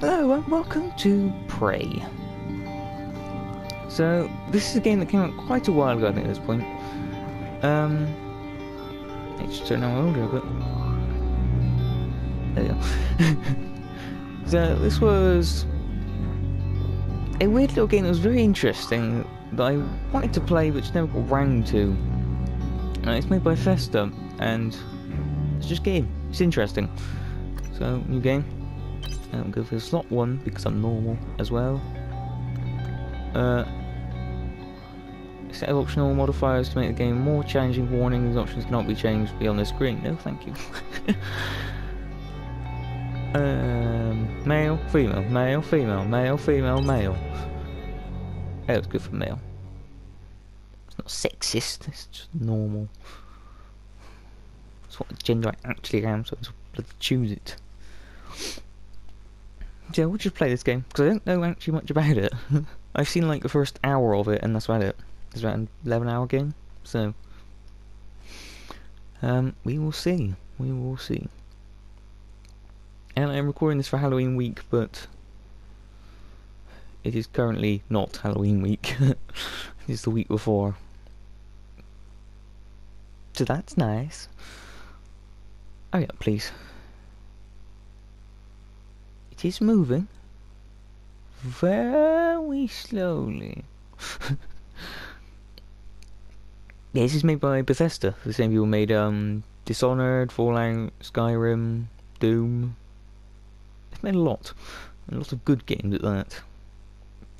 Hello and welcome to Prey. So, this is a game that came out quite a while ago I think at this point. Um, I just don't know how old I got. There you go. so, this was a weird little game that was very interesting that I wanted to play but just never got round to. Uh, it's made by Bethesda and it's just game. It's interesting. So, new game. I'll go for slot one because I'm normal as well. Uh, set of optional modifiers to make the game more challenging. These options cannot be changed beyond the screen. No, thank you. um, male, female, male, female, male, female, male. That was good for male. It's not sexist. It's just normal. It's what gender I actually am, so I just choose it yeah, we'll just play this game because I don't know actually much about it. I've seen like the first hour of it, and that's about it. It's about an 11 hour game, so um, we will see. We will see. And I'm recording this for Halloween week, but it is currently not Halloween week. it's the week before. So that's nice. Oh yeah, please. It is moving very slowly. yeah, this is made by Bethesda, the same people made um, Dishonored, Fallout, Skyrim, Doom. They've made a lot, a lot of good games at that.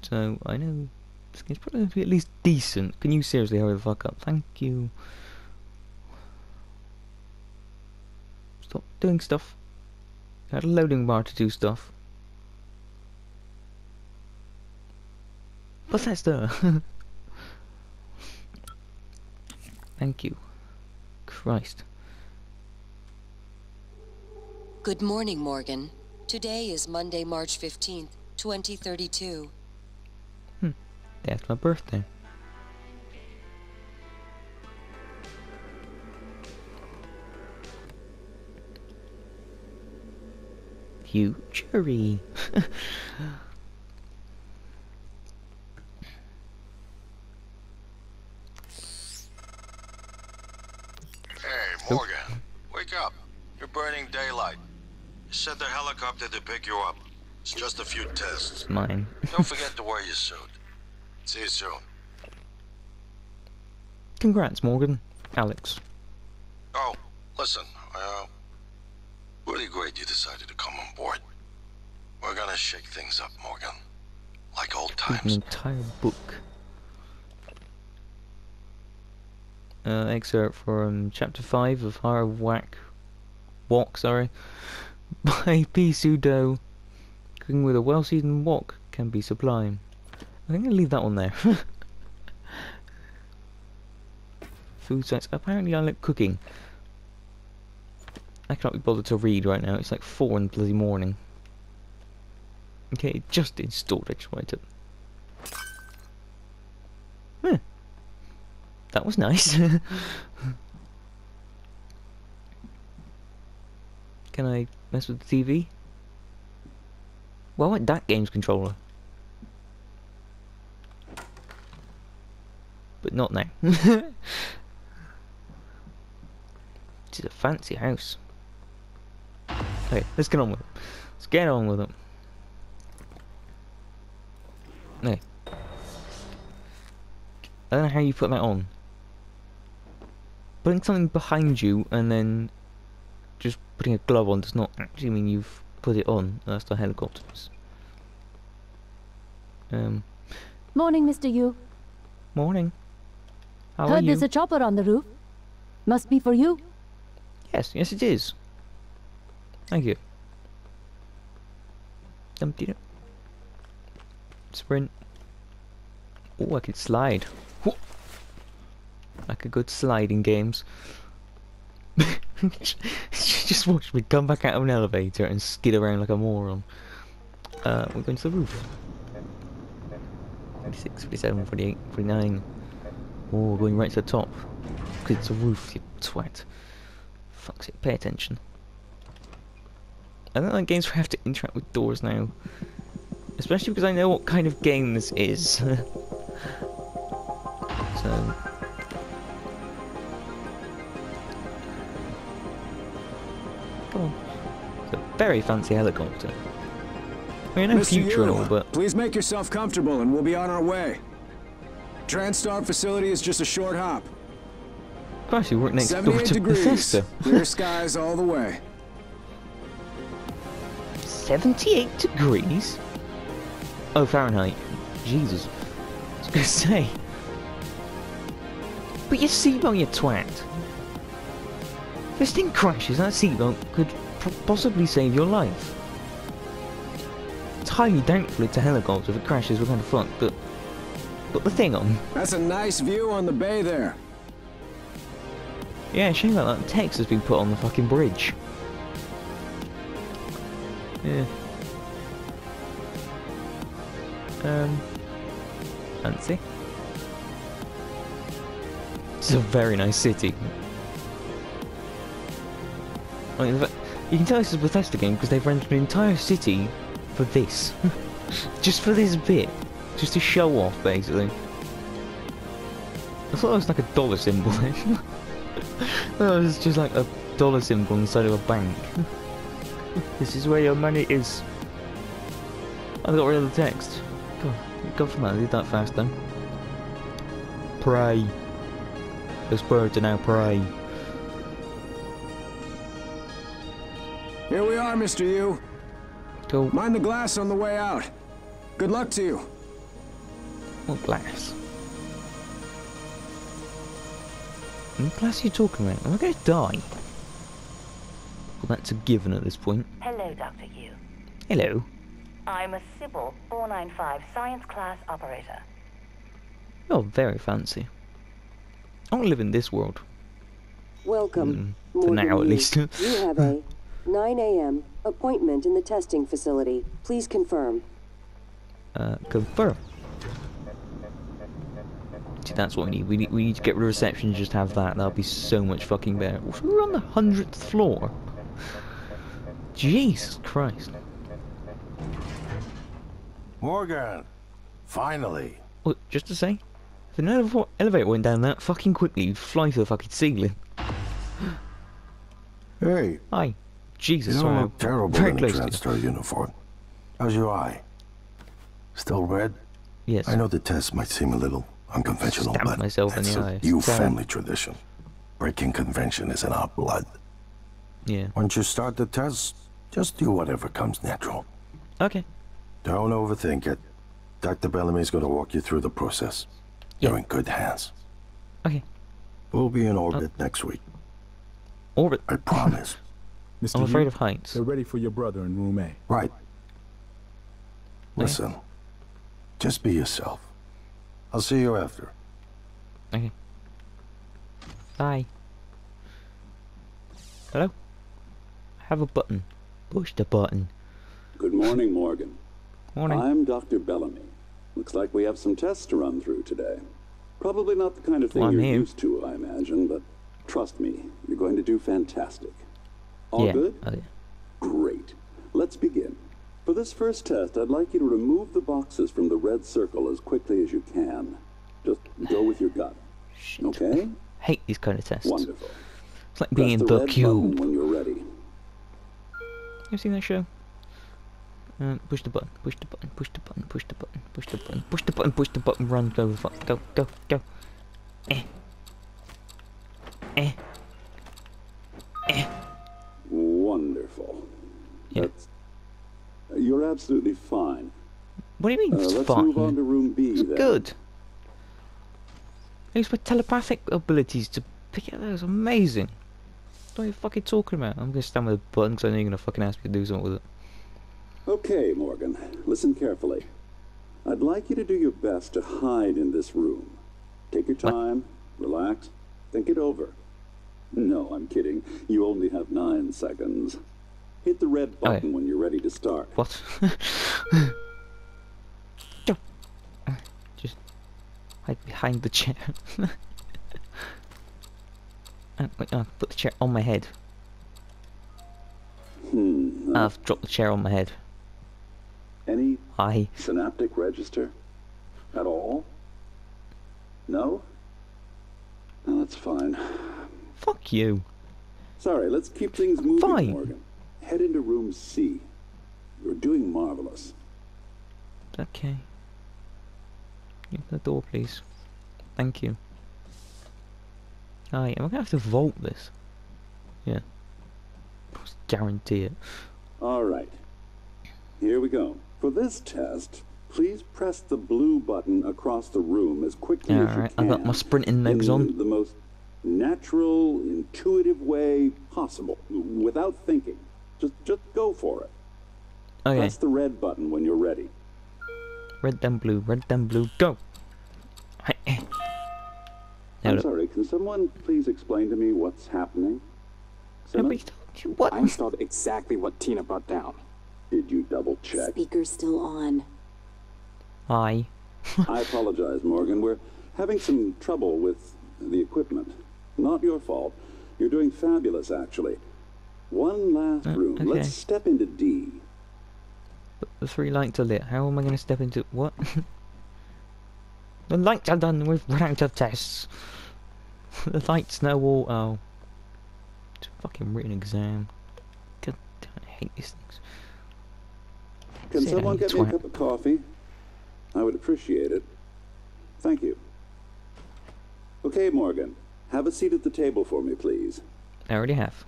So I know this game's probably going to be at least decent. Can you seriously hurry the fuck up? Thank you. Stop doing stuff. Had a loading bar to do stuff. Bethesda! Thank you. Christ. Good morning, Morgan. Today is Monday, March 15th, 2032. Hmm. That's my birthday. Futury. Hey, Morgan. Wake up. You're burning daylight. Send the helicopter to pick you up. It's just a few tests. Mine. Don't forget to wear your suit. See you soon. Congrats, Morgan. Alex. Oh, listen. I uh, really great you decided to come on board. We're gonna shake things up, Morgan. Like old times. An entire book. Uh, excerpt from chapter 5 of Hard Whack Walk, sorry. By P. Pseudo. Cooking with a well seasoned wok can be sublime. I think I'll leave that one there. Food sites. Apparently, I like cooking. I cannot be bothered to read right now. It's like 4 in the bloody morning. Okay, it just installed. I just wanted to. Huh. That was nice. Can I mess with the TV? I want that game's controller. But not now. this is a fancy house. Okay, let's get on with it. Let's get on with it. Okay. I don't know how you put that on. Putting something behind you and then just putting a glove on does not actually mean you've put it on. That's the helicopters. Um, Morning, Mr. Yu. morning. How are Heard there's a chopper on the roof. Must be for you. Yes, yes it is. Thank you. Dumpty dum. Sprint. Oh, I can slide. Like a good slide in games. Just watch me come back out of an elevator and skid around like a moron. Uh, we're going to the roof. 46, 47, 48, 49. Oh, we're going right to the top. Because it's a roof, you twat. Fuck's it, pay attention. I don't like games where I have to interact with doors now. Especially because I know what kind of game this is. so... Come on. It's a very fancy helicopter. I mean, no Mr. future all, but... Please make yourself comfortable and we'll be on our way. TranStar facility is just a short hop. Christ, you work next door 78 to degrees. Bethesda. Clear skies all the way. 78 degrees? Oh, Fahrenheit. Jesus. I was gonna say. Put your seatbelt, you twat. If this thing crashes, that seatbelt could possibly save your life. It's highly doubtful it's a helicopter. If it crashes, we're kind of fucked, but... Put the thing on. That's a nice view on the bay there. Yeah, shame about that text has been put on the fucking bridge. Yeah. Um. Fancy. It's a very nice city. I mean, you can tell this is a Bethesda game because they've rented an entire city for this. Just for this bit. Just to show off, basically. I thought it was like a dollar symbol. Oh, it's just like a dollar symbol inside of a bank. this is where your money is. I got rid of the text. God, God for that, I did that fast then. Prey. Those birds are now prey. Here we are, Mr. Yu. Cool. Mind the glass on the way out. Good luck to you. What glass? What glass are you talking about? Am I going to die? Well, that's a given at this point. Hello, Dr. Yu. Hello. I'm a Sybil 495 science class operator. You're very fancy. I want to live in this world. Welcome. Mm, for now, at Yu. least. you have a 9 a.m. appointment in the testing facility. Please confirm. Uh, confirm. See, that's what we need. We need, we need to get rid of reception and just have that. That'll be so much fucking better. We're on the hundredth floor. Jesus Christ. Morgan, finally. Well, just to say, if an elevator, elevator went down that fucking quickly, you'd fly to the fucking ceiling. Hey, Hi. Jesus, you don't I'm look terrible in a close to you. TranStar uniform. How's your eye? Still red? Yes. I know the test might seem a little unconventional, Stabbed but myself in it's the a new family tradition. Breaking convention is in our blood. Yeah. Once you start the test, just do whatever comes natural. Okay. Don't overthink it. Dr. Bellamy's going to walk you through the process. Yeah. You're in good hands. Okay. We'll be in Oh. orbit next week. Orbit. I promise. Mr. I'm afraid Yu, of heights. They're ready for your brother in room A. right. Listen. Just be yourself. I'll see you after. Okay. Bye. Hello? Have a button. Push the button. Good morning, Morgan. Morning. I'm Dr. Bellamy. Looks like we have some tests to run through today. Probably not the kind of thing Well, you're here. used to, I imagine, but trust me, you're going to do fantastic. All yeah. good? Oh, yeah. Great. Let's begin. For this first test, I'd like you to remove the boxes from the red circle as quickly as you can. Just go with your gut. Shit. Okay? Hate these kind of tests. Wonderful. It's like being in Press the, the cube. when you're ready. You seen that show? Uh, push the button, push the button, push the button, push the button, push the button, push the button, push the button, run, go, fuck, go, go, go. Eh. Eh. Eh. Wonderful. Yeah. That's, you're absolutely fine. What do you mean Uh, let's fine? move on to room B It's then. good. I use my telepathic abilities to pick it. That was amazing. What are you fucking talking about? I'm gonna stand with a button because I know you're gonna fucking ask me to do something with it. Okay, Morgan, listen carefully. I'd like you to do your best to hide in this room. Take your What? time, relax, think it over. No, I'm kidding. You only have nine seconds. Hit the red Okay. button when you're ready to start. What? Just hide behind the chair. uh, put the chair on my head. Hmm. I've dropped the chair on my head. any synaptic register? At all? No? No, that's fine. Fuck you. Sorry, let's keep things moving, Fine. Morgan. Head into room C. You're doing marvelous. Okay. Open the door, please. Thank you. Hi, am I gonna have to vault this? Yeah. Just guarantee it. All right. Here we go. For this test, please press the blue button across the room as quickly as you Alright, can. I got my sprinting legs on. the most natural, intuitive way possible, without thinking. Just, just go for it. Okay. Press the red button when you're ready. Red then blue, red then blue, go! I'm sorry, can someone please explain to me what's happening? Nobody Simmons, told you what? I installed exactly what Tina brought down. did you double check? Speaker's still on. Hi. I apologize, Morgan. We're having some trouble with the equipment. Not your fault. You're doing fabulous, actually. One last Uh, room. okay. Let's step into D. But the three lights are lit. How am I gonna step into what? the lights are done. We've run out of tests. the lights know all. Oh, it's a fucking written exam. God, damn, I hate these things. Can someone get me a cup of coffee? I would appreciate it. Thank you. Okay, Morgan. Have a seat at the table for me, please. I already have.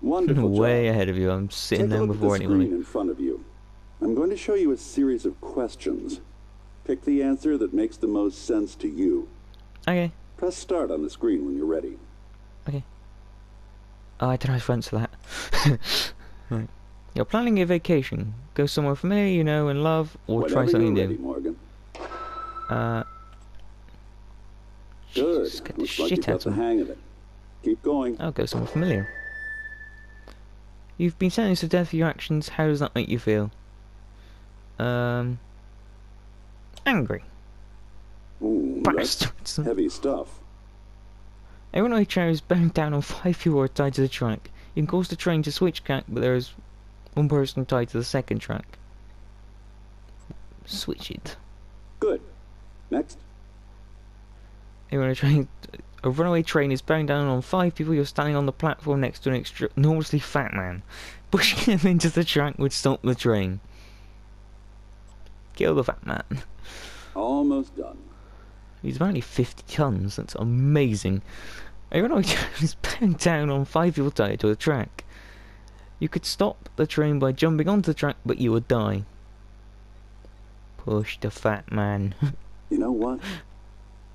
Wonderful Way job. ahead of you. I'm sitting Take a there look at the anyone. screen in front of you. I'm going to show you a series of questions. Pick the answer that makes the most sense to you. Okay. Press start on the screen when you're ready. Okay. Oh, I don't know how to answer that. right. You're planning a vacation. Go somewhere familiar, you know, and love, or Whenever try something ready, new. Morgan. Uh. Good. Jesus, get the Looks like shit got out the of me. hang of it. Keep going. I'll go somewhere familiar. You've been sentenced to death for your actions. How does that make you feel? Um. Angry. Ooh, Bastards. heavy stuff. A runaway train is bound down on five people are tied to the track. You can cause the train to switch track, but there is one person tied to the second track. Switch it. Good. Next. A runaway train, a runaway train is bound down on five people. You're standing on the platform next to an enormously fat man. Pushing him into the track would stop the train. Kill the fat man. Almost done. He's only 50 tons. That's amazing. A runaway train is bound down on five people tied to a track. You could stop the train by jumping onto the track, but you would die. Push the fat man. You know what?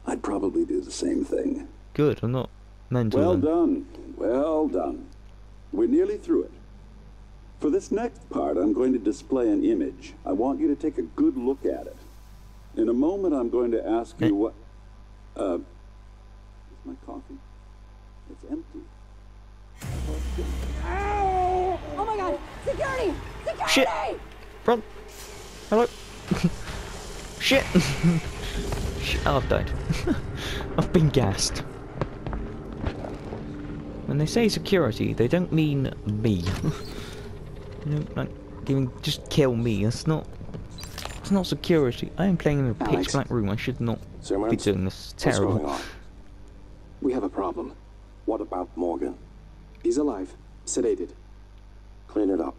I'd probably do the same thing. Good. I'm not mental. Well then. done. Well done. We're nearly through it. For this next part, I'm going to display an image. I want you to take a good look at it. In a moment, I'm going to ask Eh? you what. Uh. Is my coffee? It's empty. Oh my god! Security! Security! Shit. Run. Hello. Shit. Shit. Oh, I've died. I've been gassed. When they say security, they don't mean me. you know, like giving just kill me. That's not. It's not security. I am playing in a pitch black room. I should not be doing this. It's what's terrible. going on? We have a problem. What about Morgan? He's alive, sedated. Clean it up.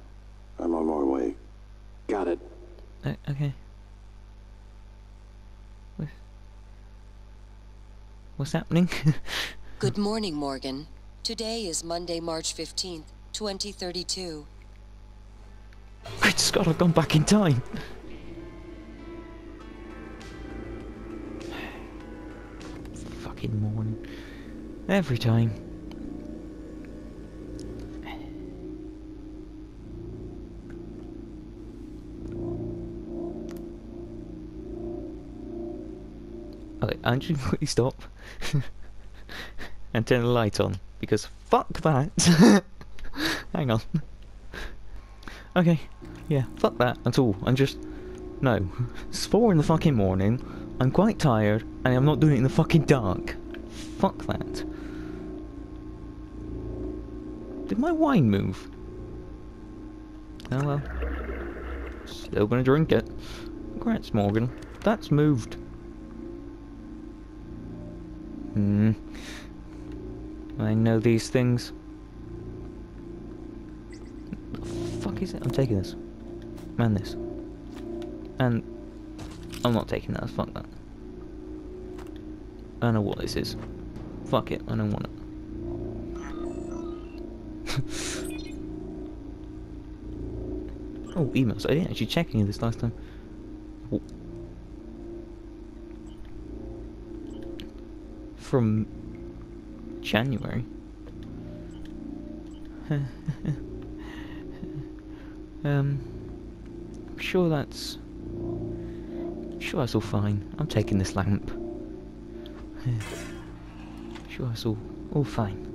I'm on my way. Got it. Uh, okay. What's happening? Good morning, Morgan. Today is Monday, March 15th, 2032. Great Scott, I've gone back in time. Fucking morning. Every time. Okay, just gonna stop and turn the light on because fuck that. Hang on. Okay, yeah, fuck that at all. I'm just no. It's four in the fucking morning. I'm quite tired, and I'm not doing it in the fucking dark. Fuck that. Did my wine move? Oh well. Still gonna drink it. Congrats, Morgan. That's moved. Hmm. I know these things. The fuck is it? I'm taking this. Man, this. And I'm not taking that. Fuck that. I don't know what this is. Fuck it. I don't want it. oh, emails. I didn't actually check any of this last time. Oh. From January. um, I'm sure that's. Sure that's all fine. I'm taking this lamp. sure that's all all fine.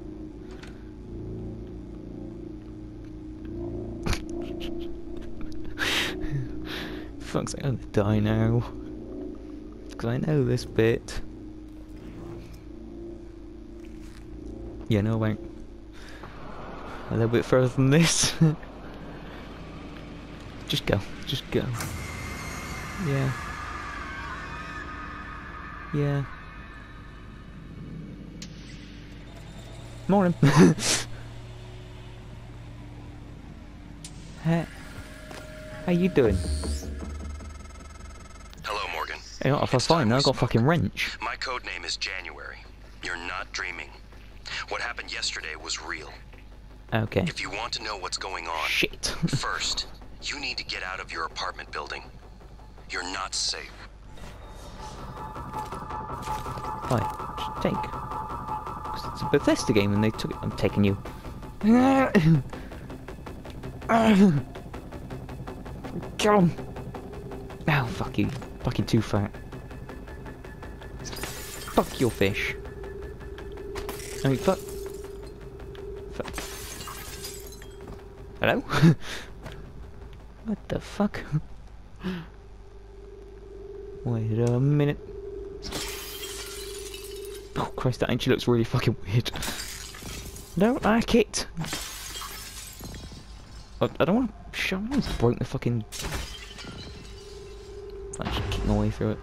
Fuck's sake, I'm gonna die now. Because I know this bit. Yeah, no, I won't. A little bit further than this. just go. Just go. Yeah. Yeah. Morning. Hey. How you doing? Hello, Morgan. Hey, not if I It's find time I we got a fucking wrench. My code name is January. You're not dreaming. What happened yesterday was real. Okay. If you want to know what's going on, Shit. first, you need to get out of your apartment building. You're not safe. Right, take. 'Cause It's a Bethesda game and they took it. I'm taking you. Kill him! Oh, fuck you. Fucking too fat. Fuck your fish. I mean, fuck. Fuck. Hello? what the fuck? Wait a minute. Christ, that actually looks really fucking weird. Don't like it. I, I don't want to show. I to break the fucking. Actually, kick my way through it.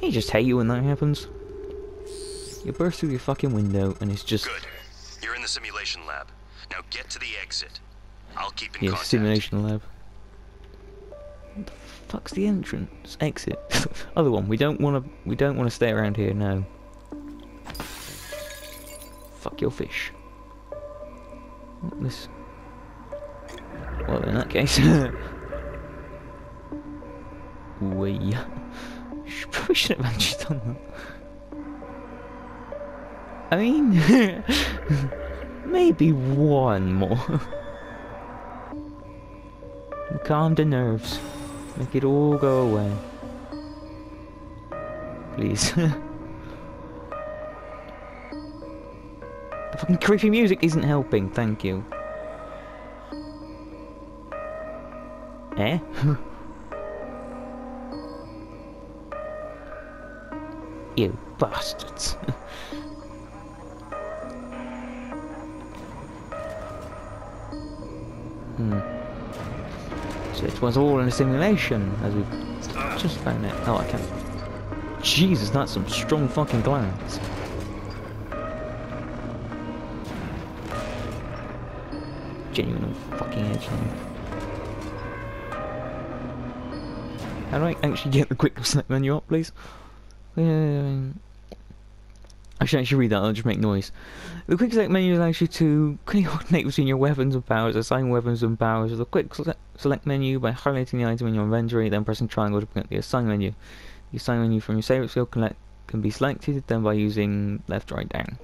Don't just hate you when that happens? You burst through your fucking window and it's just Good. You're in the simulation lab. Now get to the exit. I'll keep in yeah, contact. simulation lab. Fuck's the entrance? Exit. Other one. We don't want to. We don't want to stay around here. No. Fuck your fish. What this? Well, in that case, we probably should have actually done that. I mean, maybe one more. Calm the nerves. Make it all go away. Please. the fucking creepy music isn't helping, thank you. Eh? you bastards. hmm. It was all in a simulation, as we've just found it. Oh, I can't. Jesus, that's some strong fucking glass. Genuine fucking edge. How do I actually get the quick select menu up, please? Actually, I should read that, I'll just make noise. The quick select menu allows you to coordinate between your weapons and powers, assign weapons and powers with the quick sele- select menu by highlighting the item in your inventory, then pressing triangle to bring up the assign menu. The assign menu from your save skill can, can be selected, then by using left, right, down.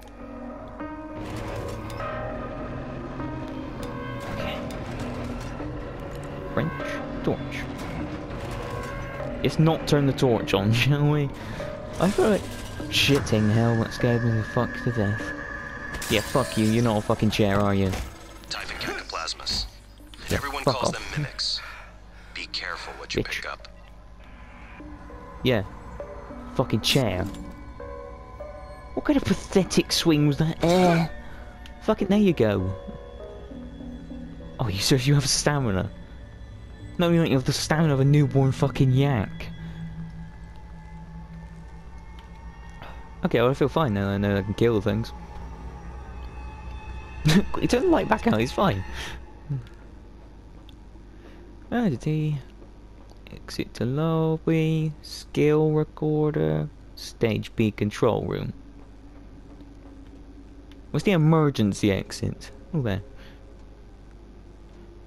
Okay. Wrench, torch. Let's not turn the torch on, shall we? I feel like shitting hell that scared me the fuck to death. Yeah, fuck you, you're not a fucking chair, are you? Typhon cataplasmus. Yeah, Everyone fuck calls off. them mimics. Be careful what you Bitch. pick up. Yeah. Fucking chair. What kind of pathetic swing was that? Eh. Fucking there you go. Oh, you serious? You have stamina? No, you don't. You have the stamina of a newborn fucking yak. Okay, well, I feel fine now. I know I can kill things. he the light back out. He's fine. Ah, did he? Exit to lobby. Skill recorder. Stage B control room. What's the emergency exit? Oh, there.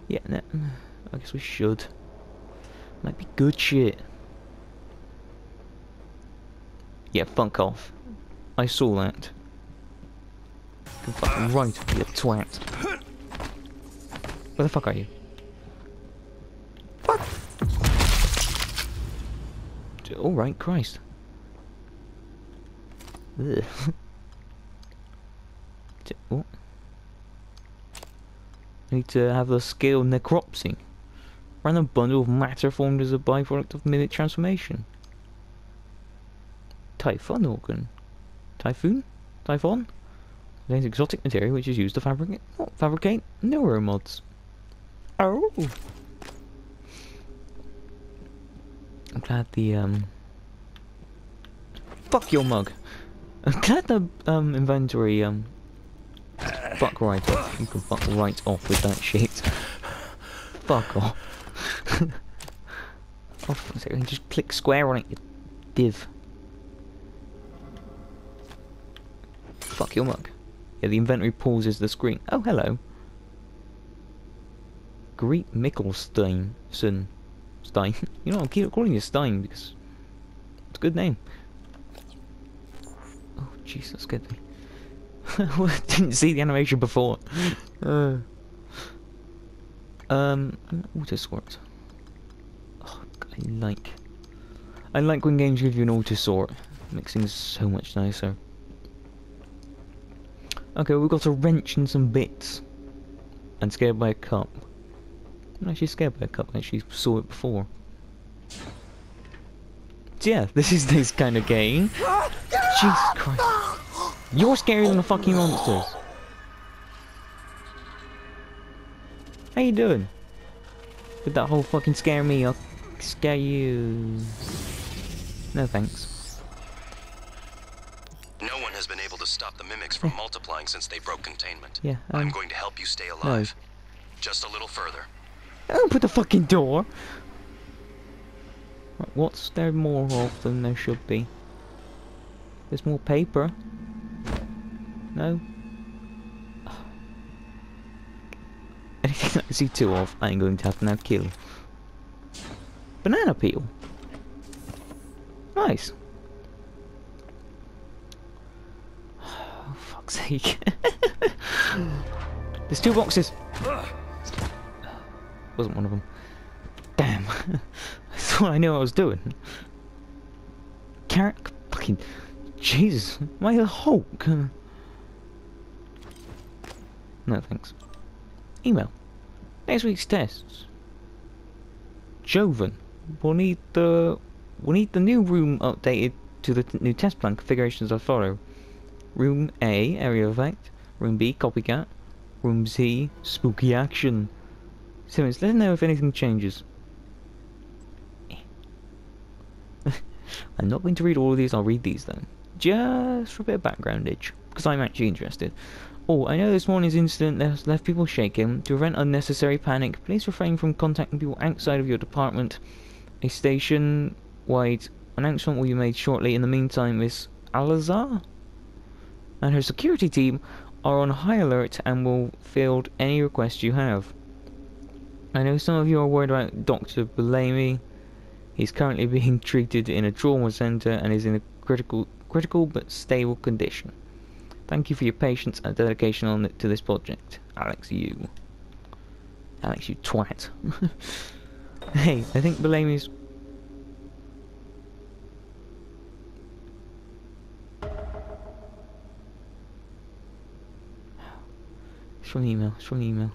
Yeah, no, I guess we should. Might be good shit. Yeah, fuck off. I saw that. Fucking right, you twat. Where the fuck are you? What? Alright, Christ. What? Need to have the skill necropsy. Random bundle of matter formed as a byproduct of mimic transformation. Typhon organ. Typhoon? Typhon? Contains exotic material which is used to fabricate oh, fabricate neuromods. Oh. I'm glad the um. Fuck your mug. I'm glad the um inventory um. Fuck right off. You can fuck right off with that shit. Fuck off. oh, for a second, just click square on it, you div. Fuck your mug. Yeah, the inventory pauses the screen. Oh, hello. Greet Mickelstein. Son. Stein. You know, I'll keep calling you Stein because it's a good name. Oh, Jesus, scared me. Didn't see the animation before. Uh, um, auto sort. Oh, I like. I like when games give you an auto sort. Makes things so much nicer. Okay, we've got a wrench and some bits. And scared by a cup. I'm actually scared by a cup. I actually saw it before. So yeah, this is this kind of game. Jesus Christ. You're scarier than the fucking monsters. How you doing? With that whole fucking scare me, I'll scare you. No thanks. Stop the mimics from multiplying since they broke containment. Yeah, um, I'm going to help you stay alive. Just a little further. Open the fucking door! Right, what's there more of than there should be? There's more paper. No? Anything I see two of, I ain't going to have to now kill. Banana peel. Nice. Oh, fuck's sake. There's two boxes. Wasn't one of them. Damn. I thought I knew I was doing. Carrot. Fucking. Jesus. I a Hulk? No thanks. Email. Next week's tests. Joven. We'll need the we'll need the new room updated to the new test plan configurations as follow. Room A, area effect. Room B, copycat. Room C, spooky action. Simmons, let us know if anything changes. I'm not going to read all of these, I'll read these then. Just for a bit of backgroundage, because I'm actually interested. Oh, I know this morning's incident has left people shaken. To prevent unnecessary panic, please refrain from contacting people outside of your department. A station-wide announcement will be made shortly. In the meantime, Miss Elazar and her security team are on high alert and will field any requests you have. I know some of you are worried about Dr. Bellamy. He's currently being treated in a trauma center and is in a critical critical but stable condition. Thank you for your patience and dedication on to this project. Alex, you. Alex, you twat. hey, I think Bellamy's... From the email, it's from the email.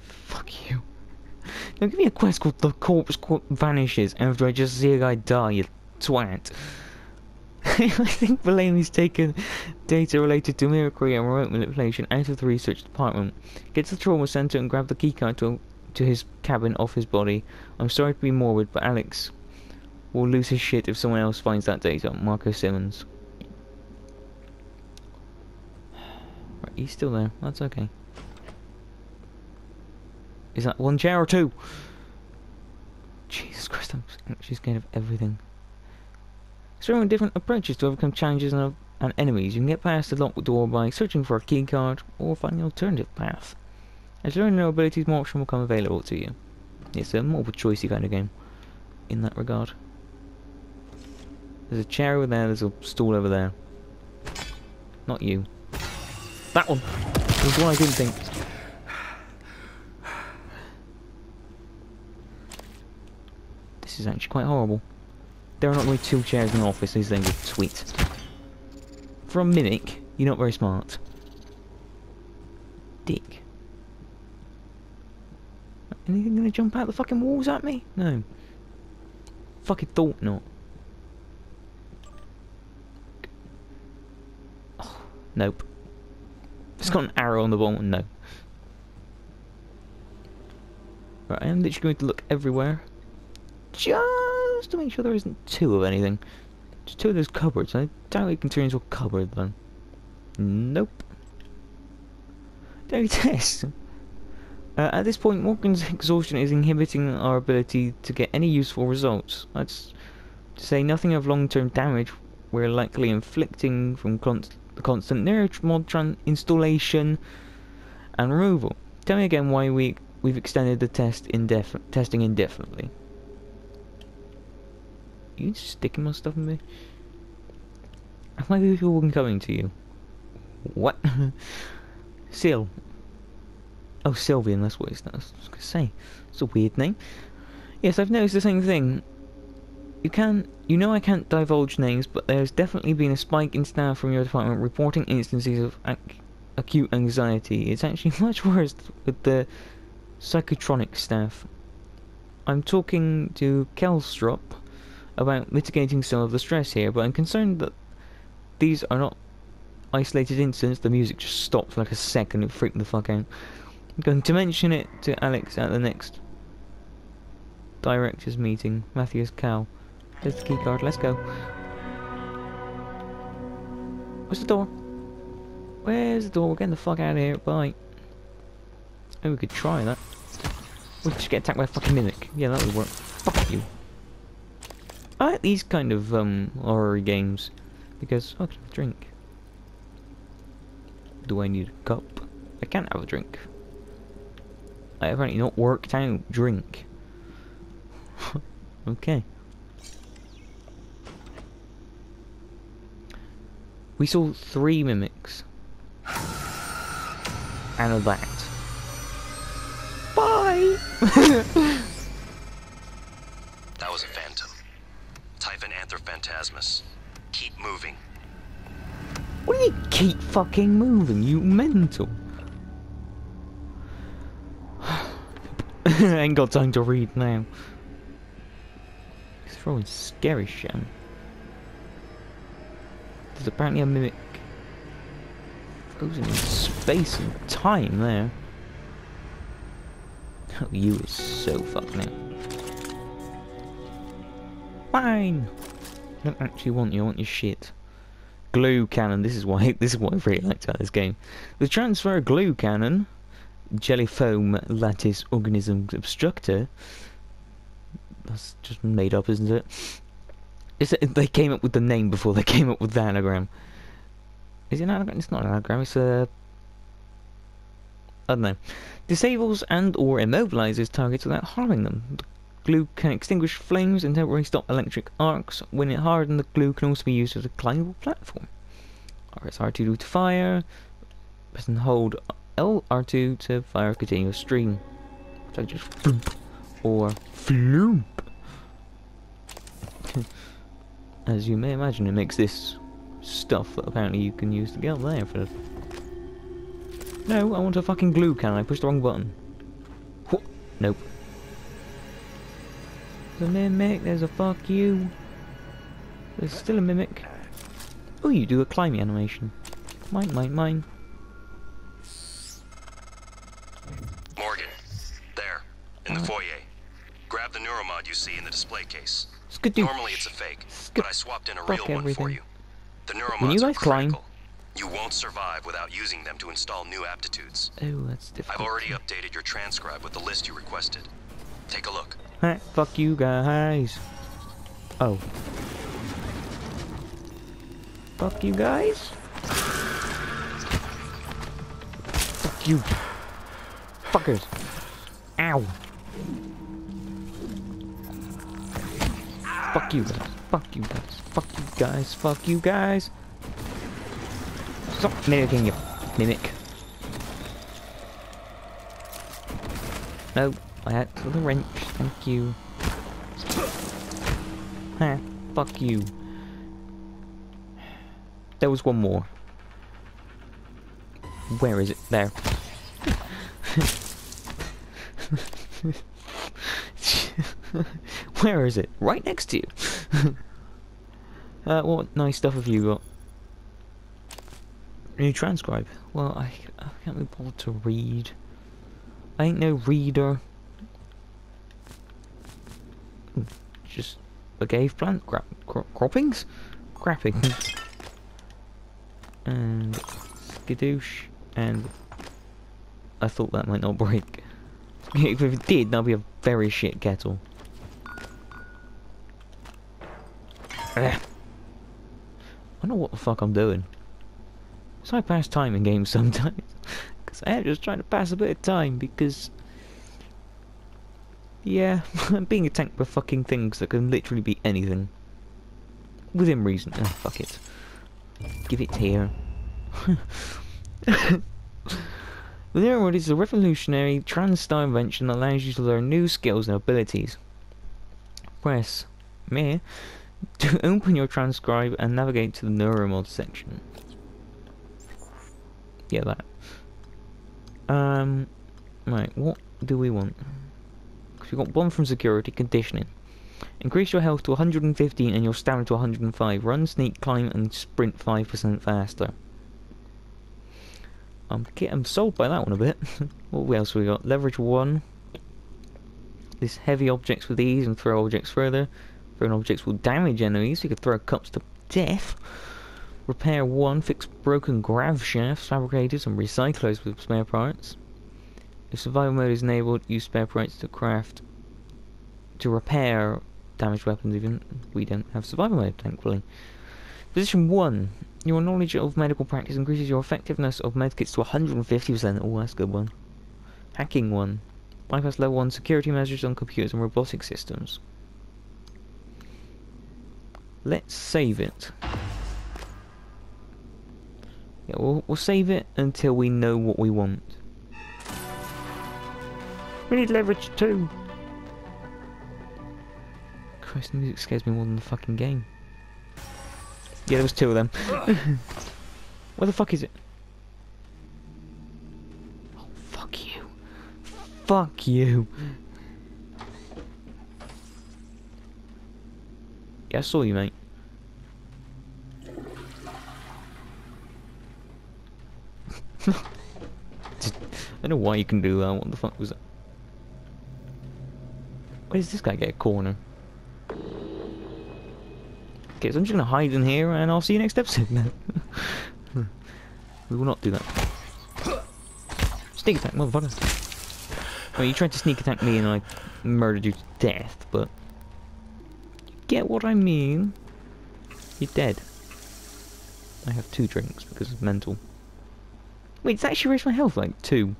Fuck you. Now give me a quest called The Corpse Vanishes after I just see a guy die, you twat. I think Bellamy's taken data related to mimicry and remote manipulation out of the research department. Get to the trauma center and grab the keycard to, to his cabin off his body. I'm sorry to be morbid, but Alex will lose his shit if someone else finds that data. Marco Simmons. He's still there. That's okay. Is that one chair or two? Jesus Christ, I'm actually scared of everything. Exploring different approaches to overcome challenges and, and enemies. You can get past the locked door by searching for a keycard or finding an alternative path. As you learn new abilities, more options will become available to you. It's a multiple choicey kind of game in that regard. There's a chair over there, there's a stool over there. Not you. That one! was the one I didn't think. This is actually quite horrible. There are not really two chairs in the office, these things are sweet. For a mimic, you're not very smart. Dick. Anything gonna jump out the fucking walls at me? No. Fucking thought not. Oh, nope. It's got an arrow on the wall, no. Right, I am literally going to look everywhere. Just to make sure there isn't two of anything. Just two of those cupboards. I doubt we can turn into a cupboard then. Nope. Daily test. Uh, at this point, Morgan's exhaustion is inhibiting our ability to get any useful results. That's to say nothing of long-term damage we're likely inflicting from const the constant neuromod installation and removal. Tell me again why we we've extended the test indef testing indefinitely. You sticking my stuff in me? Have my people been coming to you? What? Sil. Oh, Sylvian, that's what it's, that's what I was going to say. It's a weird name. Yes, I've noticed the same thing. You can, you know I can't divulge names, but there's definitely been a spike in staff from your department reporting instances of ac acute anxiety. It's actually much worse with the psychotronic staff. I'm talking to Kelstrop about mitigating some of the stress here, but I'm concerned that these are not isolated incidents. The music just stopped for like a second, it freaked the fuck out. I'm going to mention it to Alex at the next directors meeting. Matthews Cal. There's the keycard, let's go. Where's the door? Where's the door? We're getting the fuck out of here. Bye. Oh, we could try that. We just get attacked by a fucking mimic. Yeah, that would work. Fuck you. I like these kind of um horror games because oh, I can have a drink. Do I need a cup? I can't have a drink. I apparently not worked out drink. okay. We saw three mimics. And a bat. Bye! that was a phantom. Typhon Anther Phantasmus. Keep moving. What do you keep fucking moving, you mental? Ain't got time to read now. He's throwing scary shit. Apparently a mimic frozen in space and time there. Oh, you is so fucked now. Fine. I don't actually want you. I want your shit. Glue cannon. This is why. This is what I really liked about this game. The TranStar glue cannon, jelly foam lattice organism obstructor. That's just made up, isn't it? Is it? They came up with the name before they came up with the anagram. Is it an anagram? It's not an anagram. It's a. I don't know. Disables and or immobilizes targets without harming them. The glue can extinguish flames and temporarily stop electric arcs. When it hardened, the glue can also be used as a climbable platform. Press R2 to fire. Press and hold LR2 to fire a continuous stream. So just floop or floop. As you may imagine, it makes this stuff that apparently you can use to get up there for no, I want a fucking glue can. I pushed the wrong button. Whoop. Nope. There's a mimic. There's a fuck you. There's still a mimic. Oh, you do a climbing animation. Mine, mine, mine. Morgan, there, in the foyer. Grab the neuromod you see in the display case. Skadoosh. Normally it's a fake, but I swapped in a real one for everything. you. The When you neuromods are guys climb- You won't survive without using them to install new aptitudes. Oh, that's different. I've already updated your transcribe with the list you requested. Take a look. Heh, fuck you guys. Oh. Fuck you guys. Fuck you. Fuckers. Ow. Fuck you guys. Fuck you guys. Fuck you guys. Fuck you guys. Stop mimicking you mimic. No, I had to the wrench. Thank you. Ha, fuck you. There was one more. Where is it? There. Where is it? Right next to you. uh, what nice stuff have you got? New transcribe. Well, I, I can't be bothered to read. I ain't no reader. Just a cave plant? Gra cro croppings? Crappings. and skadoosh. And I thought that might not break. if it did, that'd be a very shit kettle. Ugh. I know what the fuck I'm doing. So I pass time in games sometimes. Because I am just trying to pass a bit of time because... Yeah, I'm being attacked by fucking things that can literally be anything. Within reason. Oh, fuck it. Give it here. The Neuromod is a revolutionary TranStar invention that allows you to learn new skills and abilities. Press me to open your transcribe and navigate to the neuromod section. Yeah, that. Um, right, what do we want? 'Cause we got one from security, conditioning. Increase your health to 115 and your stamina to 105. Run, sneak, climb, and sprint 5% faster. I'm getting sold by that one a bit. what else we got? Leverage 1. This heavy objects with ease and throw objects further. Throwing objects will damage enemies. You could throw cups to death. Repair 1. Fix broken grav shafts, fabricators, and recyclers with spare parts. If survival mode is enabled, use spare parts to craft to repair damaged weapons even. We don't have survival mode, thankfully. Physician 1. Your knowledge of medical practice increases your effectiveness of medkits to 150%. Oh, that's a good one. Hacking 1. Bypass level 1 security measures on computers and robotic systems. Let's save it. Yeah, we'll, we'll save it until we know what we want. We need leverage too. Christ, the music scares me more than the fucking game. Yeah, there was two of them. Where the fuck is it? Oh, fuck you. Fuck you. Yeah, I saw you, mate. I don't know why you can do that. What the fuck was that? Where does this guy get a corner? Okay, so I'm just gonna hide in here and I'll see you next episode then. we will not do that. Sneak attack, motherfucker. I mean, you tried to sneak attack me and I murdered you to death, but... What I mean? You're dead. I have two drinks because it's mental. Wait, it's actually raised my health like two.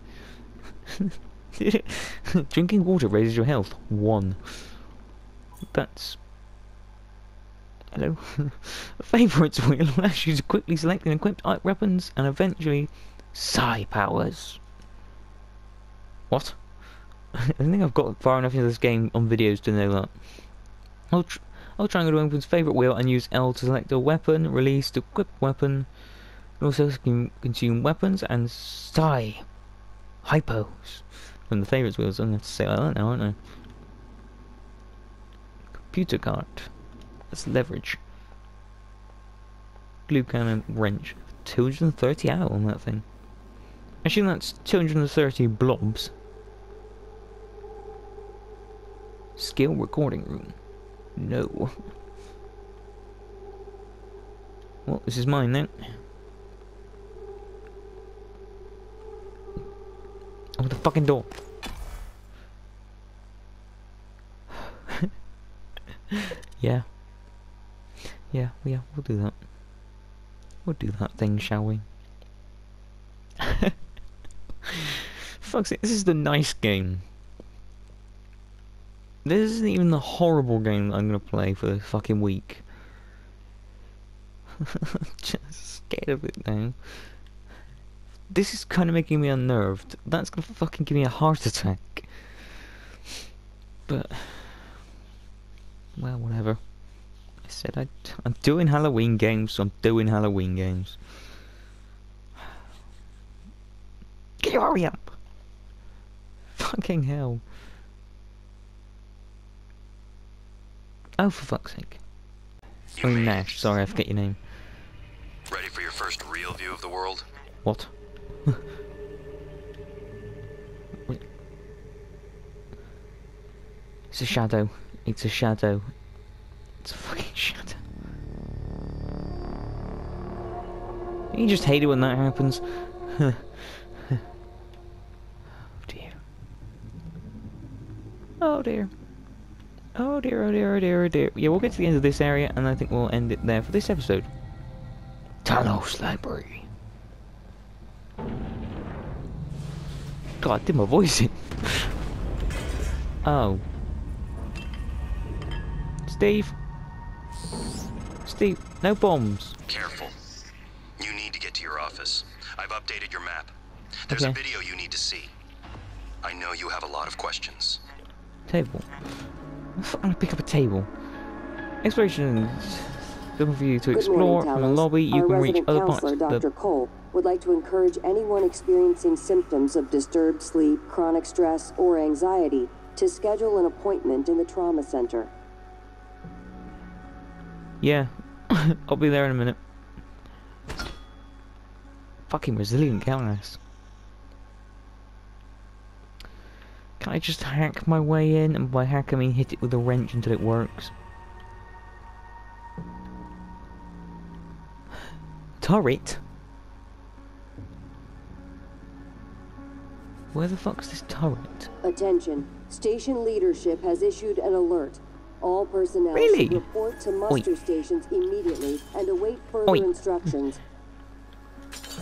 Drinking water raises your health one. That's Hello. Favourites wheel allows you to quickly select and equip weapons and eventually psi powers. What? I don't think I've got far enough into this game on videos to know that. I'll, I'll try and go to one's favourite wheel and use L to select a weapon, release to equip weapon, also can consume weapons and psi hypos from the favourites wheels. I'm going to have to say like that now, aren't I? Computer card. That's leverage. glue cannon wrench. 230 out on that thing. Actually, that's 230 blobs. Skill recording room. No. Well, this is mine then. Oh, the fucking door. yeah. Yeah, yeah, we'll do that. We'll do that thing, shall we? Fuck's sake, this is the nice game. This isn't even the horrible game that I'm gonna play for the fucking week. Just scared of it now. This is kind of making me unnerved. That's gonna fucking give me a heart attack. But, well, whatever. I said I, I'm doing Halloween games, so I'm doing Halloween games. Can you hurry up? Fucking hell. Oh, for fuck's sake. You Oh, Nash, sorry, I forget your name. Ready for your first real view of the world? What? It's a shadow. It's a shadow. It's a fucking shadow. You just hate it when that happens. oh dear. Oh dear. Oh dear, oh dear, oh dear, oh dear. Yeah, we'll get to the end of this area, and I think we'll end it there for this episode. Talos Library. God, I did my voice in. oh. Steve. Steve, no bombs. Careful. You need to get to your office. I've updated your map. There's a video you need to see. I know you have a lot of questions. Table. I'm gonna pick up a table. Exploration is open for you to Good explore morning, from the lobby. You Our can reach other parts Dr. Cole, would like to encourage anyone experiencing symptoms of disturbed sleep, chronic stress, or anxiety to schedule an appointment in the trauma center. Yeah, I'll be there in a minute. Fucking resilient counteress. Can I just hack my way in? And by hack I mean hit it with a wrench until it works. Turret? Where the fuck's this turret? Attention. Station leadership has issued an alert. All personnel Really? should report to muster stations immediately and await further Oi. instructions.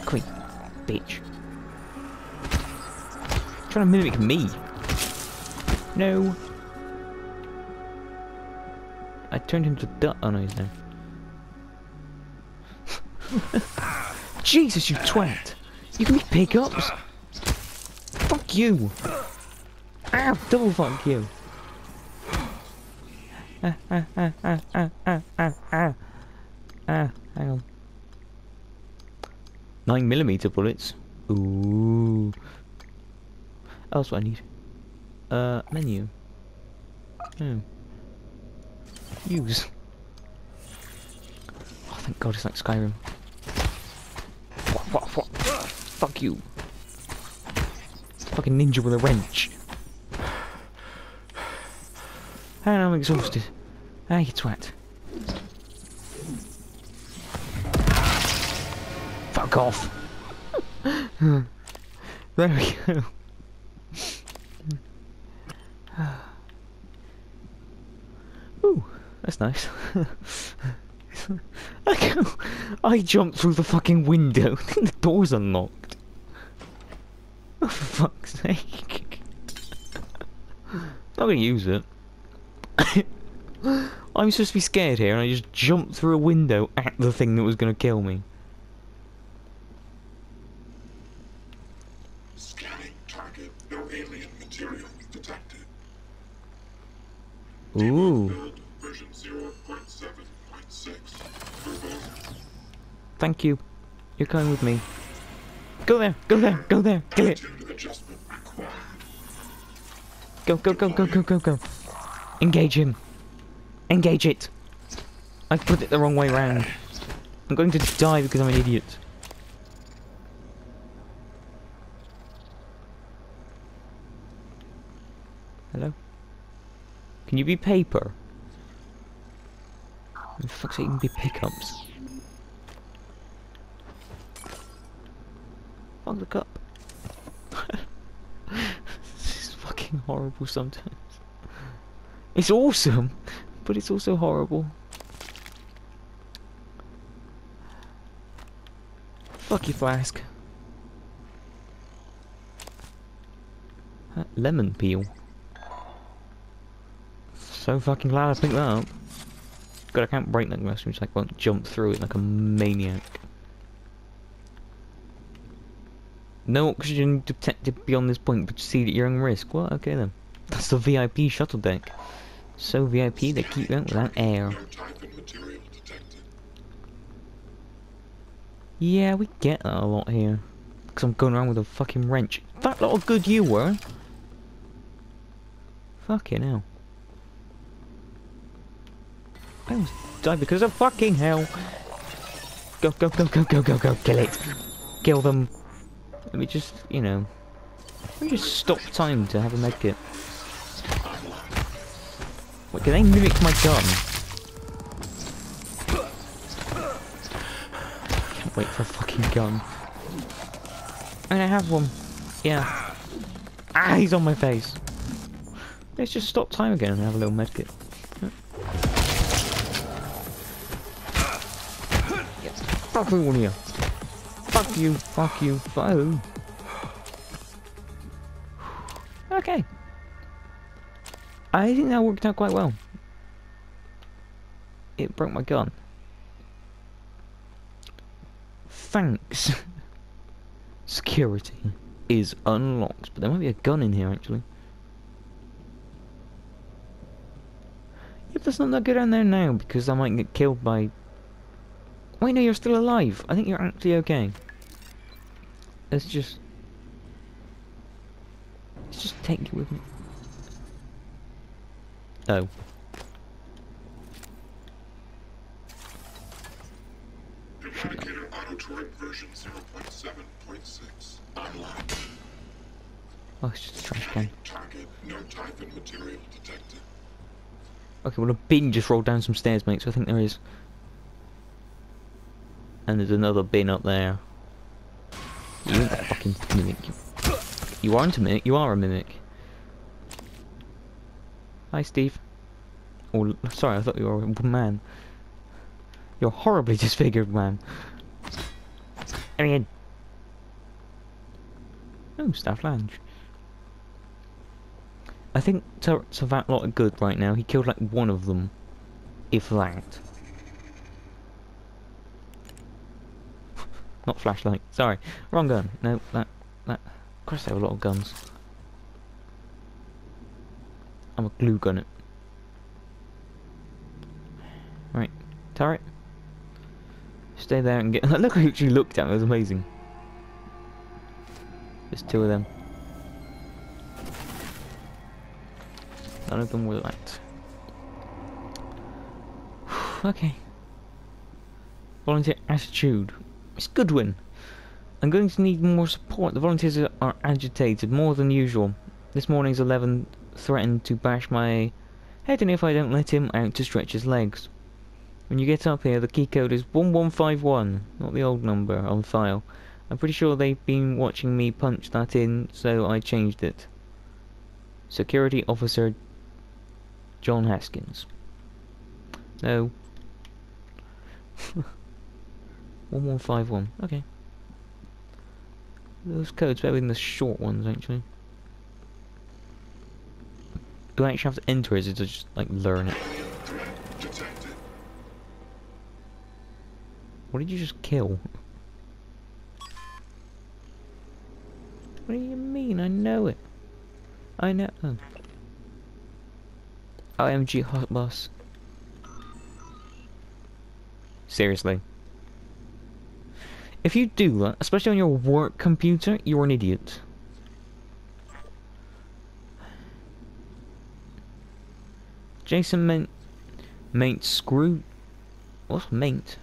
Quick, bitch. Trying to mimic me. No. I turned into duck. Oh no, he's there. Jesus, you twat! You can make pickups. Fuck you. Ow, double fuck you. Ah, ah, ah, ah, ah, ah, ah, ah. Ah, hang on. Nine millimeter bullets. Ooh. Else what I need. Uh, menu. Oh. Use. Oh, thank God it's like Skyrim. Fuck you. It's a fucking ninja with a wrench. And I'm exhausted. Ah, you twat. Fuck off. there we go. Ooh, that's nice. I, I jumped through the fucking window. the door's unlocked. Oh, for fuck's sake. Not gonna use it. I'm supposed to be scared here, and I just jumped through a window at the thing that was gonna kill me. Scanning target. No alien material detected. Ooh. Thank you. You're coming with me. Go there, go there, go there, kill it. Go, go, go, go, go, go, go. Engage him. Engage it. I put it the wrong way round. I'm going to die because I'm an idiot. Hello? Can you be paper? For fuck's sake, you can be pickups. Fuck the cup. this is fucking horrible sometimes. It's awesome, but it's also horrible. Fuck you, Flask. Huh, Lemon peel. So fucking glad I picked that up. God, I can't break that glass, which like won't jump through it like a maniac. No oxygen detected beyond this point, but see at your own risk. Well, okay then. That's the VIP shuttle deck. So VIP they keep going out without air. Yeah, we get that a lot here. Because I'm going around with a fucking wrench. That lot of good you were. Fucking hell. I almost died because of fucking hell. Go, go, go, go, go, go, go, kill it. Kill them. Let me just, you know. Let me just stop time to have a medkit. Wait, can they mimic my gun? Can't wait for a fucking gun. And I have one. Yeah. Ah, he's on my face. Let's just stop time again and have a little medkit. Fuck everyone here. Fuck you, fuck you, fuck. Okay. I think that worked out quite well. It broke my gun. Thanks. Security is unlocked, but there might be a gun in here actually. Yep, let's not go down there now because I might get killed by. Wait, no, you're still alive. I think you're actually okay. Let's just. Let's just take you with me. Oh. Eradicator Autotroid version 0.7.6. Unlocked. Oh, it's just a trash can. Target, no type material detected. Okay, well a bin just rolled down some stairs, mate, so I think there is. And there's another bin up there. You ain't that fucking mimic. You, aren't a mimic, you are a mimic. Hi, Steve. Oh, sorry, I thought you were a man. You're horribly disfigured man. I mean... Oh, staff lounge. I think turrets have that lot of good right now. He killed like one of them. If that. Not flashlight. Sorry. Wrong gun. No, that... that... Christ, they have a lot of guns. I'm a glue gun it. Right. Turret. Stay there and get... Look who actually looked at me. It was amazing. There's two of them. None of them were that. okay. Volunteer attitude. Miss Goodwin. I'm going to need more support. The volunteers are, agitated, more than usual. This morning's 11 threatened to bash my head in if I don't let him out to stretch his legs. When you get up here, the key code is 1151, not the old number on file. I'm pretty sure they've been watching me punch that in, so I changed it. Security Officer John Haskins. No. 1151, okay. Those codes better than the short ones, actually. Do I actually have to enter it, or just, like, learn it? What did you just kill? What do you mean? I know it. I know. Oh. IMG hot boss. Seriously. If you do that, especially on your work computer, you're an idiot. Jason meant... Mate screw... What's mate?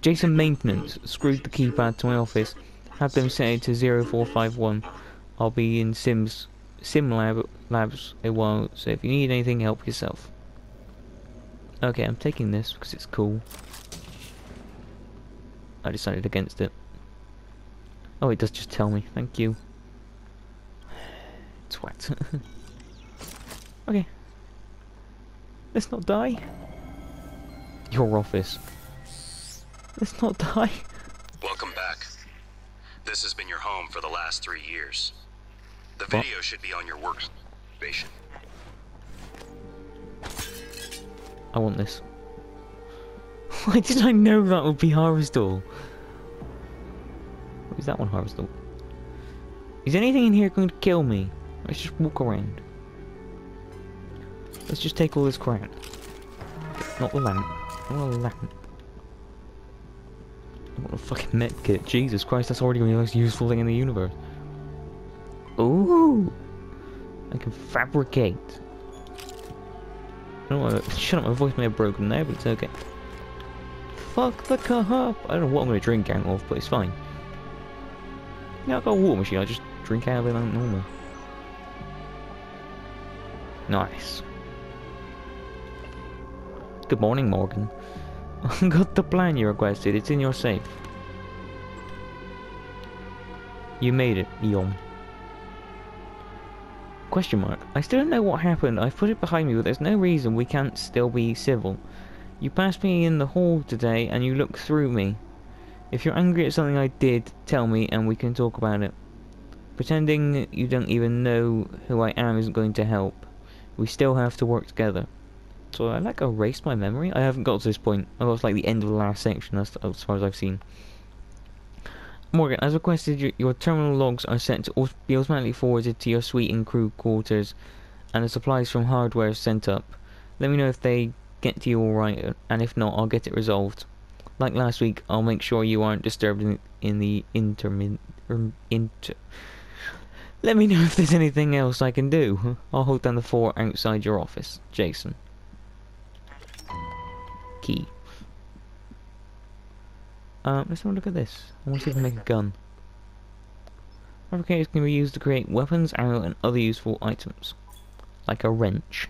Jason Maintenance screwed the keypad to my office. Had them set it to 0451. I'll be in Sims Sim Lab Labs a while, so if you need anything, help yourself. Okay, I'm taking this because it's cool. I decided against it. Oh, it does just tell me. Thank you. Twat. okay. Let's not die. Your office. Let's not die. Welcome back. This has been your home for the last three years. The What? video should be on your workstation. I want this. Why did I know that would be Harvestall? What is that one Harvestall? Is anything in here going to kill me? Let's just walk around. Let's just take all this crap. Not the lamp. Not the lamp. I want a fucking med kit. Jesus Christ, that's already the most useful thing in the universe. Ooh! I can fabricate. Shut up. My voice may have broken there, but it's okay. Fuck the cup. I don't know what I'm going to drink out of, but it's fine. Yeah, I've got a water machine. I just drink out of it like normal. Nice. Good morning, Morgan. I got the plan you requested. It's in your safe. You made it, Eon. Question mark. I still don't know what happened. I've put it behind me, but there's no reason we can't still be civil. You passed me in the hall today, and you looked through me. If you're angry at something I did, tell me, and we can talk about it. Pretending you don't even know who I am isn't going to help. We still have to work together. So I like erased my memory. I haven't got to this point. I to like the end of the last section. That's as far as I've seen. Morgan, as requested, your, your terminal logs are sent to be automatically forwarded to your suite and crew quarters, and the supplies from hardware sent up. Let me know if they get to you alright, and if not, I'll get it resolved. Like last week, I'll make sure you aren't disturbed in, in the intermin... Er, inter... Let me know if there's anything else I can do. I'll hold down the fort outside your office. Jason. Key. Um, let's have a look at this. I want to see if I can make a gun. Fabricators can be used to create weapons, ammo, and other useful items. Like a wrench.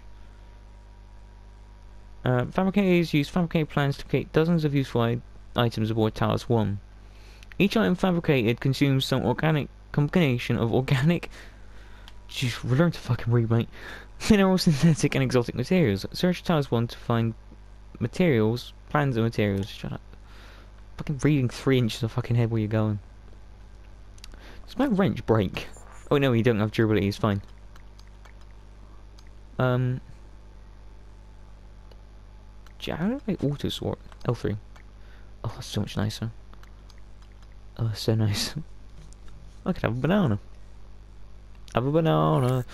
Uh, fabricators use fabricated plans to create dozens of useful items aboard Talos 1. Each item fabricated consumes some organic combination of organic... Jeez, learn to fucking read, mate. Mineral, synthetic, and exotic materials. Search Talos 1 to find materials, plans and materials. Shut up. Fucking reading three inches of fucking head where you're going. Does my wrench break? Oh no, you don't have durability, it's fine. Um... How do I auto sort? L3. Oh, that's so much nicer. Oh, that's so nice. I could have a banana. Have a banana.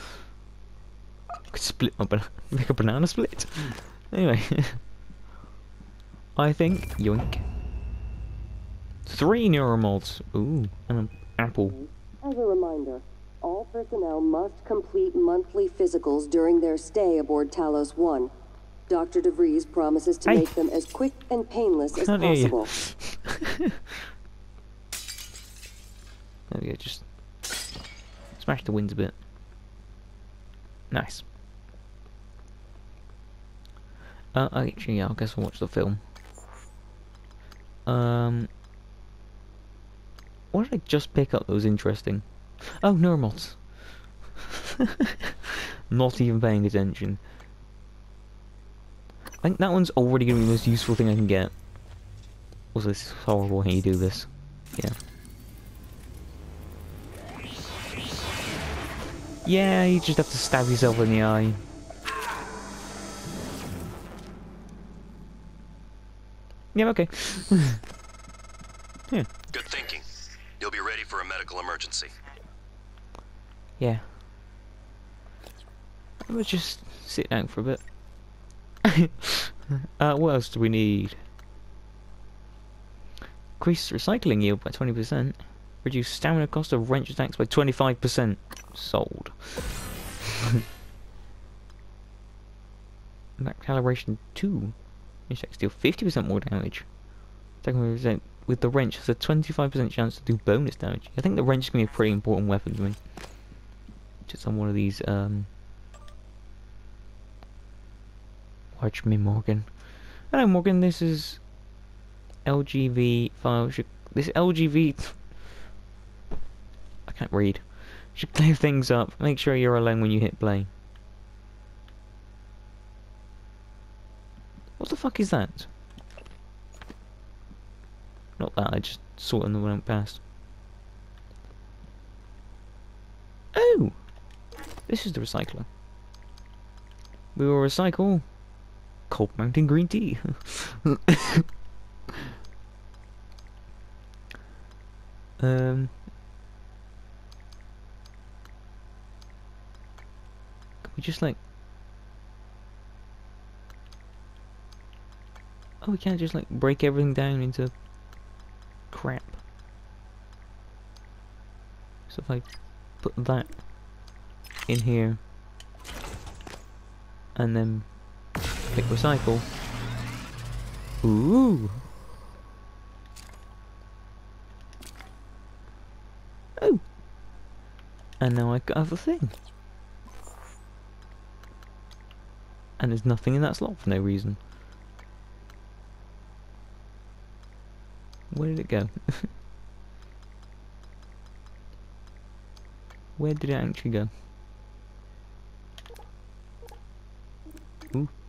I could split my banana. Make a banana split. Anyway. I think, yoink. Three neuromods. Ooh, and an apple. As a reminder, all personnel must complete monthly physicals during their stay aboard Talos 1. Dr. DeVries promises to make them as quick and painless as Can't hear you. possible. There we go, just smash the winds a bit. Nice. Uh, actually, yeah, I guess I'll watch the film. Um, what did I just pick up that was interesting? Oh, neuromods. Not even paying attention. I think that one's already going to be the most useful thing I can get. Also, this is horrible how you do this. Yeah. Yeah, you just have to stab yourself in the eye. Yeah, okay. yeah, Good thinking. You'll be ready for a medical emergency. yeah. Let's just sit down for a bit. uh, what else do we need? Increase recycling yield by 20%. Reduce stamina cost of wrench attacks by 25%. Sold. Map calibration 2. Insects deal 50% more damage. Second with the wrench has a 25% chance to do bonus damage. I think the wrench is going to be a pretty important weapon for me. Just on one of these, um... Watch me, Morgan. Hello, Morgan, this is... LGV file. Should, this LGV... I can't read. Should clear things up. Make sure you're alone when you hit play. What the fuck is that? Not that, I just saw it and went past. Oh! This is the recycler. We will recycle Cold Mountain Green Tea. um... Can we just like... Oh, we can't just like break everything down into crap. So if I put that in here and then click recycle. Ooh. Oh. And now I have a thing. And there's nothing in that slot for no reason. Where did it go? Where did it actually go?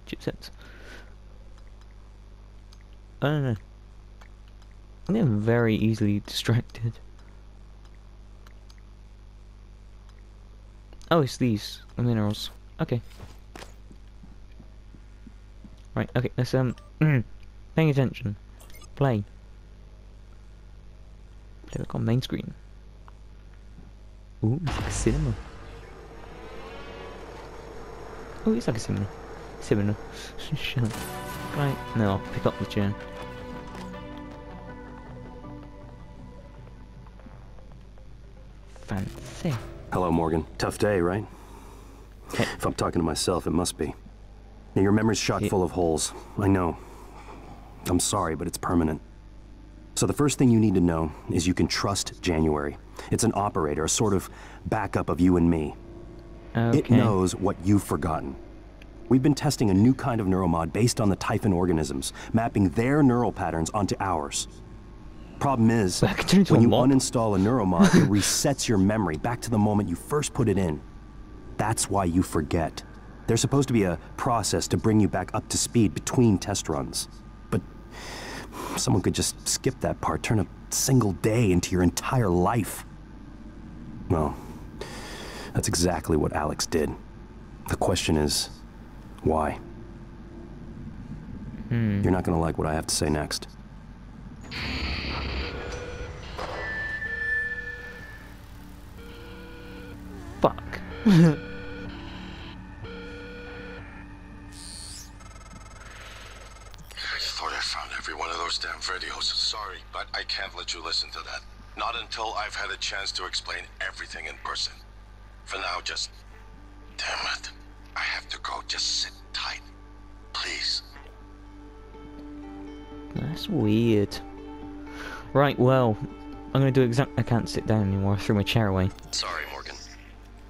Chipsets. I don't know. They're very easily distracted. Oh, it's these, the minerals. Okay. Right, okay, let's, um, paying attention. Play. Play on main screen. Ooh, it's like a cinema. Oh, it's like a cinema. Cinema. Shut up. Right, no, I'll pick up the chair. Fancy. Hello, Morgan. Tough day, right? If I'm talking to myself, it must be. Now, your memory's shot full of holes. I know. I'm sorry, but it's permanent. So the first thing you need to know is you can trust January. It's an operator, a sort of backup of you and me. Okay. It knows what you've forgotten. We've been testing a new kind of neuromod based on the Typhon organisms, mapping their neural patterns onto ours. Problem is, when you uninstall a neuromod, it resets your memory back to the moment you first put it in. That's why you forget. There's supposed to be a process to bring you back up to speed between test runs. But someone could just skip that part, turn a single day into your entire life. Well, that's exactly what Alex did. The question is, why? Hmm. You're not gonna like what I have to say next. Fuck. I thought I found every one of those damn videos. Sorry, but I can't let you listen to that. Not until I've had a chance to explain everything in person. For now, just... Damn it. I have to go. Just sit tight. Please. That's weird. Right, well, I'm gonna do exactly. I can't sit down anymore. I threw my chair away. Sorry, Morgan.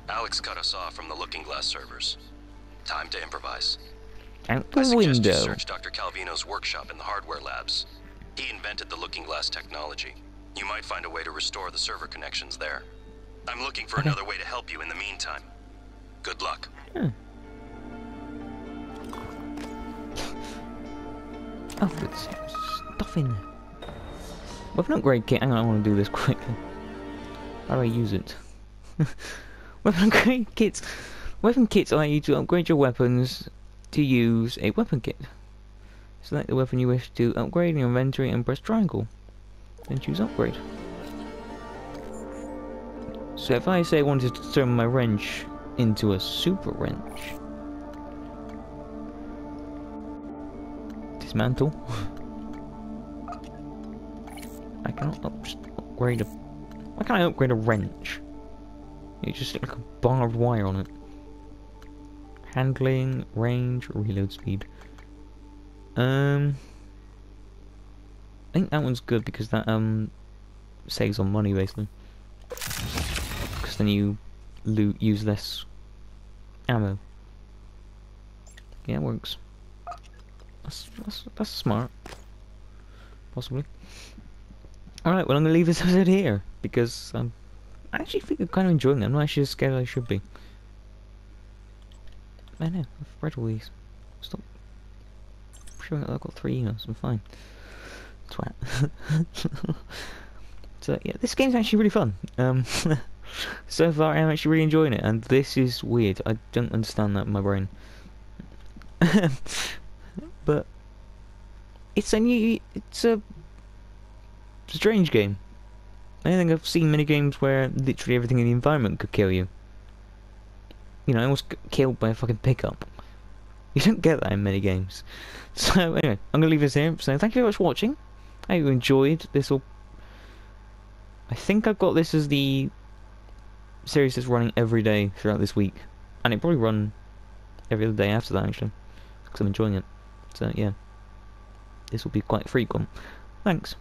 Alex cut us off from the Looking Glass servers. Time to improvise. Out I the suggest you search Dr. Calvino's workshop in the hardware labs. He invented the Looking Glass technology. You might find a way to restore the server connections there. I'm looking for another way to help you in the meantime. Good luck. Oh, there's stuff in there. Weapon upgrade kit. Hang on, I want to do this quickly. How do I use it? weapon upgrade kits. Weapon kits allow you to upgrade your weapons to use a weapon kit. Select the weapon you wish to upgrade in your inventory and press triangle. Then choose upgrade. So if I say I wanted to turn my wrench into a super wrench. Dismantle. I cannot up upgrade a... Why can't I upgrade a wrench? You just stick like a barbed wire on it. Handling, range, reload speed. Um... I think that one's good because that um saves on money basically. Because then you loot use less ammo. Yeah, it works. That's that's that's smart. Possibly. Alright, well I'm gonna leave this episode here because um I actually think I'm kind of enjoying it. I'm not actually as scared as I should be. I know, I've read all these. Stop showing that I've got three emails, I'm fine. Twat. so yeah, this game's actually really fun. Um so far I'm actually really enjoying it and this is weird. I don't understand that in my brain. But it's a new it's a strange game. I think I've seen many games where literally everything in the environment could kill you. You know, I almost got killed by a fucking pickup. You don't get that in many games. So anyway, I'm gonna leave this here. So thank you very much for watching. I hope you enjoyed this. All. I think I've got this as the series that's running every day throughout this week, and it probably run every other day after that actually, because I'm enjoying it. So uh, yeah, this will be quite frequent. Thanks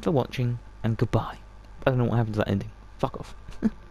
for watching and goodbye. I don't know what happened to that ending. Fuck off.